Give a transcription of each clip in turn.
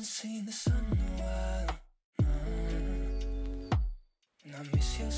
haven't seen the sun in a while. No. And I miss your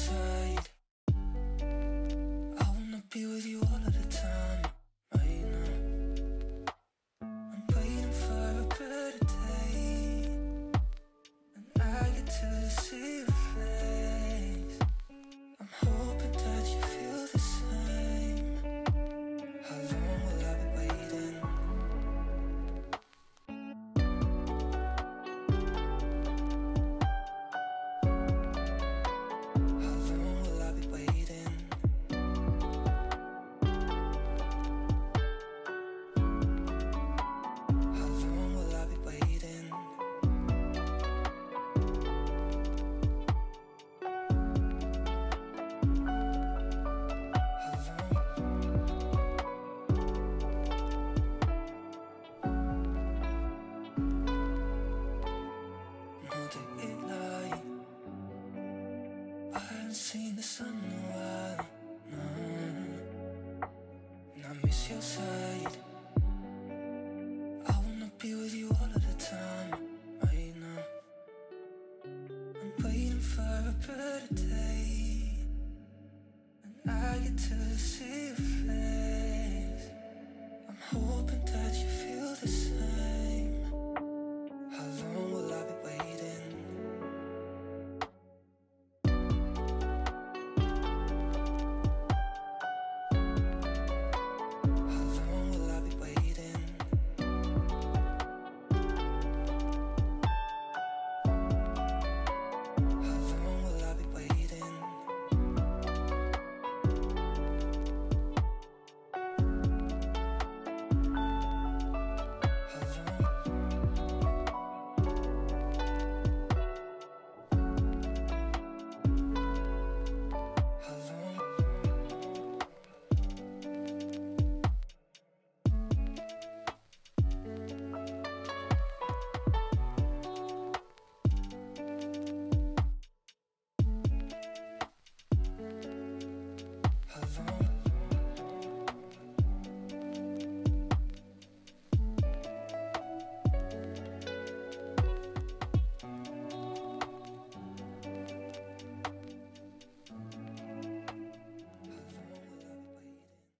haven't seen the sun in a while. No. And I miss your side. I wanna be with you all of the time Right now. I'm waiting for a better day. And I get to see your face.